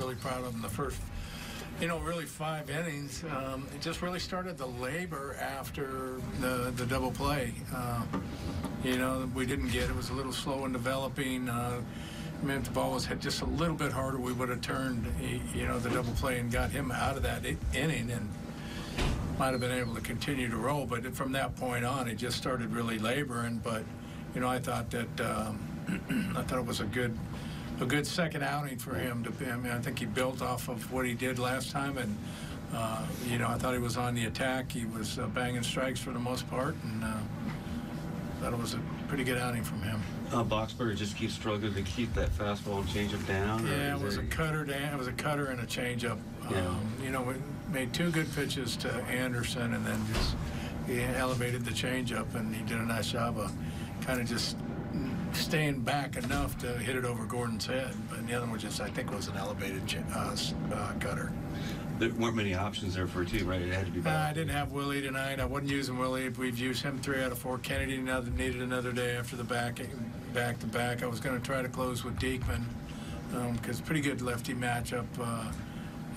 really proud of him. The first, you know, really five innings. Um, it just really started the labor after the the double play. Uh, you know, we didn't get. It was a little slow in developing. Uh, I mean, if the ball was hit just a little bit harder, we would have turned, you know, the double play and got him out of that inning and might have been able to continue to roll. But from that point on, it just started really laboring. But, you know, I thought that um, I thought it was a good a good second outing for him. To, I mean, I think he built off of what he did last time, and uh, you know, I thought he was on the attack. He was uh, banging strikes for the most part, and uh, thought it was a pretty good outing from him. Uh, Boxberger just keeps struggling to keep that fastball and changeup down. Yeah, it was a cutter. Dan, it was a cutter and a changeup. Yeah. Um, you know, we made two good pitches to Anderson, and then just he elevated the changeup, and he did a nice job of kind of just staying back enough to hit it over Gordon's head. But the other one just, I think, was an elevated uh, uh, cutter. There weren't many options there for two, right? It had to be. Uh, back. I didn't have Wily tonight. I wasn't using Wily. If We've used him three out of four. Kennedy another, needed another day after the back back to back. I was going to try to close with Diekman because pretty good lefty matchup. Uh,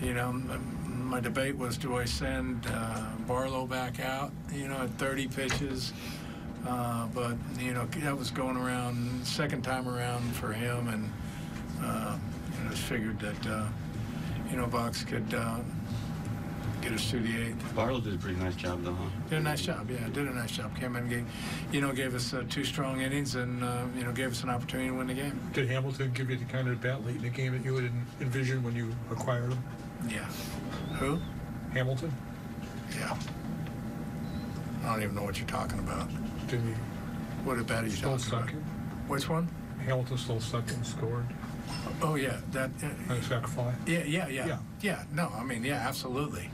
you know, my debate was do I send uh, Barlow back out? You know, at 30 pitches. Uh, but you know that was going around second time around for him, and uh, you know, just figured that uh, you know Box could uh, get us through the eighth. Barlow did a pretty nice job, though, huh? Did a nice job, yeah. Did a nice job. Came in, and gave, you know, gave us uh, two strong innings, and uh, you know, gave us an opportunity to win the game. Did Hamilton give you the kind of bat late in the game that you would en- envision when you acquired him? Yeah. Who? Hamilton? Yeah. I don't even know what you're talking about. Didn't he What about bat are you still talking about? second? Which one? Hamilton still second, scored Oh yeah, that. Uh, on a sac fly. yeah, yeah, yeah, Yeah. yeah. No, I mean, yeah, absolutely.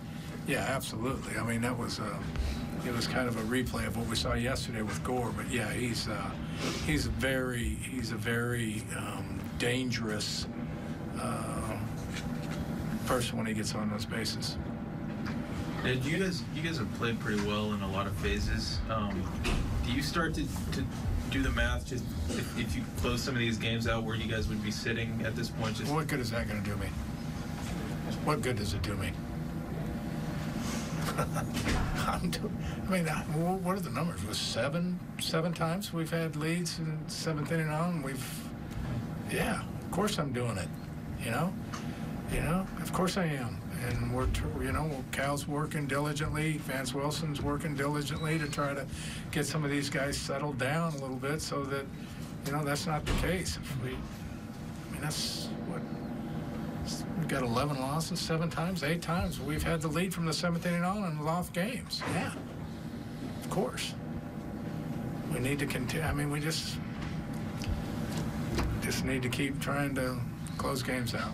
Yeah, absolutely. I mean, that was. Uh, it was kind of a replay of what we saw yesterday with Gore, but yeah, he's uh, he's very he's a very um, dangerous uh, person when he gets on those bases. Did you guys you guys have played pretty well in a lot of phases. Um, do you start to, to do the math just if, if you close some of these games out where you guys would be sitting at this point just What good is that going to do me? What good does it do me? Do- I mean, uh, what are the numbers? Was seven seven times we've had leads in seventh inning on. We've, yeah, of course I'm doing it. You know, you know, of course I am. And we're, you know, Cal's working diligently. Vance Wilson's working diligently to try to get some of these guys settled down a little bit, so that, you know, that's not the case. If we, I mean, that's what We've got 11 losses, seven times, eight times. We've had the lead from the seventh inning on and lost games. Yeah, of course. We need to continue. I mean, we just just need to keep trying to close games out.